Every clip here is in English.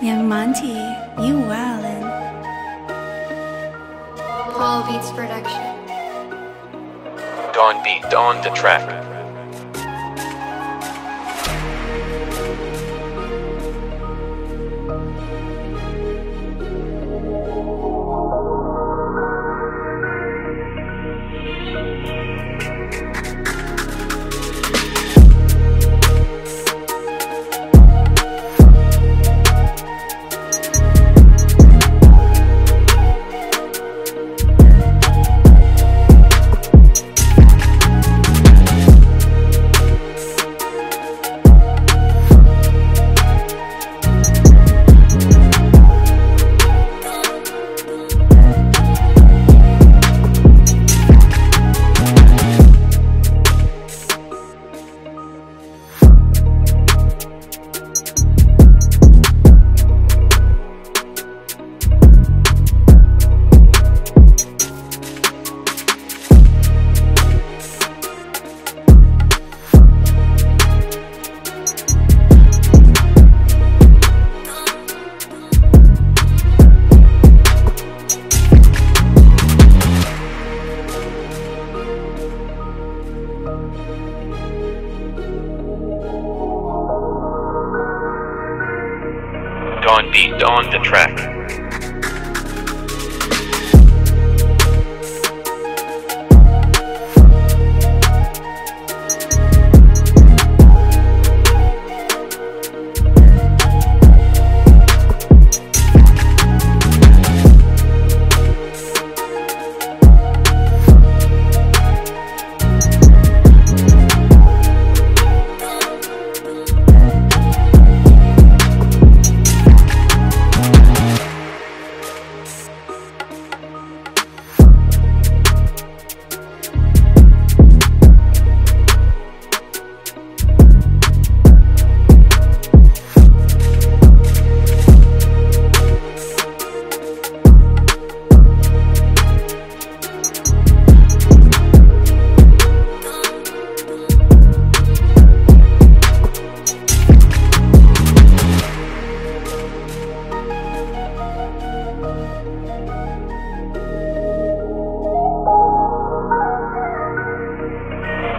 Young Monty, you wildin'. Paul Beats Production. Don Beat on the track. Don Beat on the track.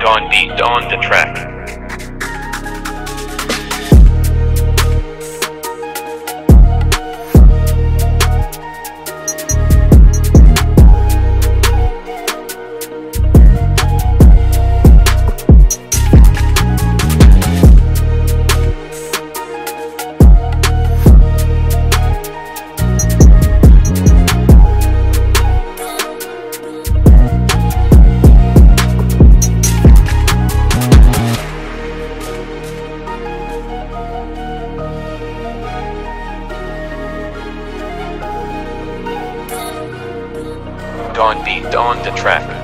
Don Beat on the track. Don Beat on the track.